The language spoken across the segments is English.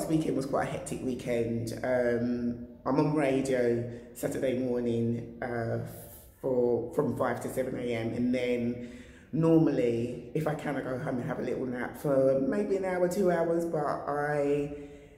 last weekend was quite a hectic weekend. Um, I'm on radio Saturday morning uh, for from five to seven a.m. and then normally, if I can, I go home and have a little nap for maybe an hour, two hours. But I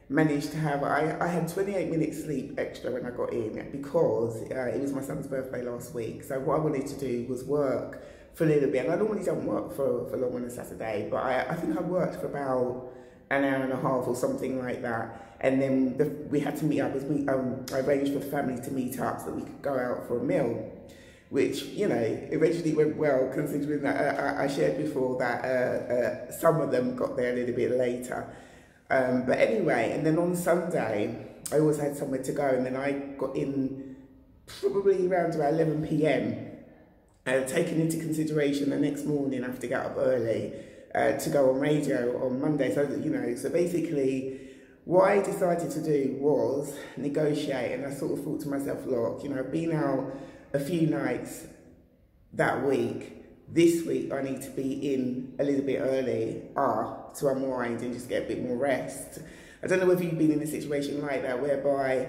managed to have I, I had 28 minutes sleep extra when I got in because uh, it was my son's birthday last week. So what I wanted to do was work for a little bit. And I normally don't work for, for long on a Saturday, but I, I think I worked for about an hour and a half or something like that. And then the, we had to meet up. As we, um, I arranged for the family to meet up so that we could go out for a meal, which, you know, eventually went well, considering that uh, I, I shared before that uh, uh, some of them got there a little bit later. Um, but anyway, and then on Sunday, I always had somewhere to go, and then I got in probably around about 11 p.m. Uh, taking into consideration the next morning I have to get up early uh, to go on radio on Monday. So, you know, so basically, what I decided to do was negotiate, and I sort of thought to myself, look, you know, I've been out a few nights that week. This week, I need to be in a little bit early ah, to unwind and just get a bit more rest. I don't know whether you've been in a situation like that whereby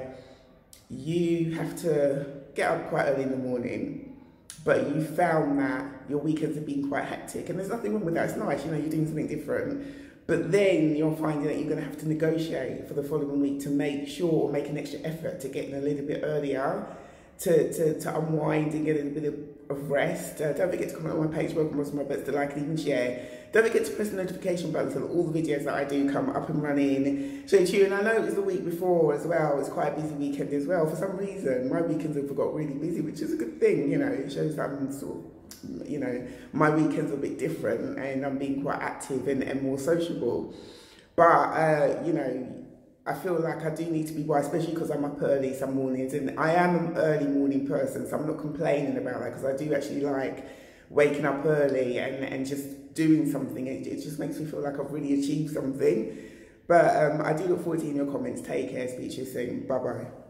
you have to get up quite early in the morning but you found that your weekends have been quite hectic. And there's nothing wrong with that. It's nice, you know, you're doing something different. But then you're finding that you're going to have to negotiate for the following week to make sure make an extra effort to get in a little bit earlier to, to, to unwind and get a bit of, of rest. Uh, don't forget to comment on my page, welcome Ross Roberts, to like and even share. Don't forget to press the notification button so that all the videos that I do come up and running straight to you. And I know it was the week before as well. It's quite a busy weekend as well. For some reason, my weekends have got really busy, which is a good thing. You know, it shows that I'm sort of, you know, my weekends are a bit different and I'm being quite active and, and more sociable. But, uh, you know, I feel like I do need to be wise, especially because I'm up early some mornings and I am an early morning person, so I'm not complaining about that because I do actually like waking up early and, and just doing something. It, it just makes me feel like I've really achieved something. But um, I do look forward to hearing your comments. Take care. Speak to you soon. Bye bye.